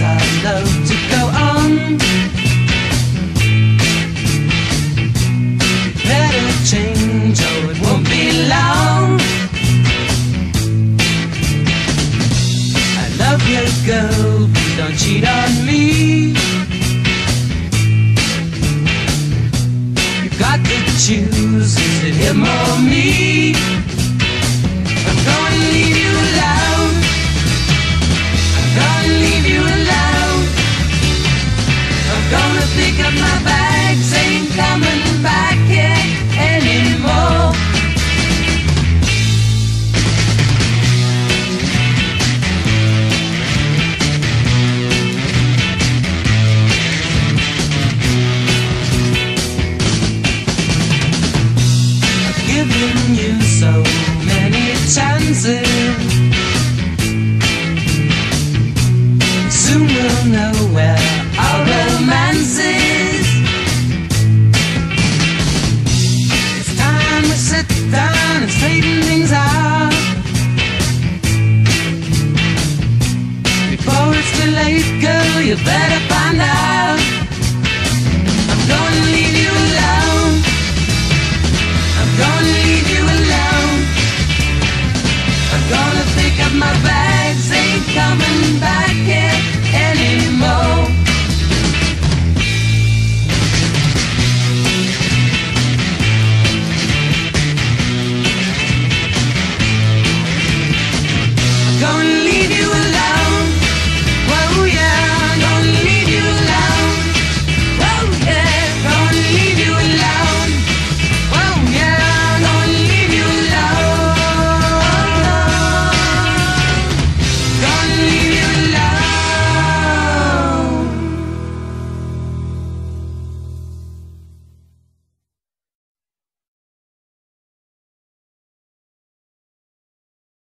our love to go on. Better change, oh, it won't be long. I love you, girl, please don't cheat on me. You've got to choose, is it him or me? You so many chances. Soon we'll know where our romance is. It's time we sit down and straighten things out. Before it's too late, girl, you better find out.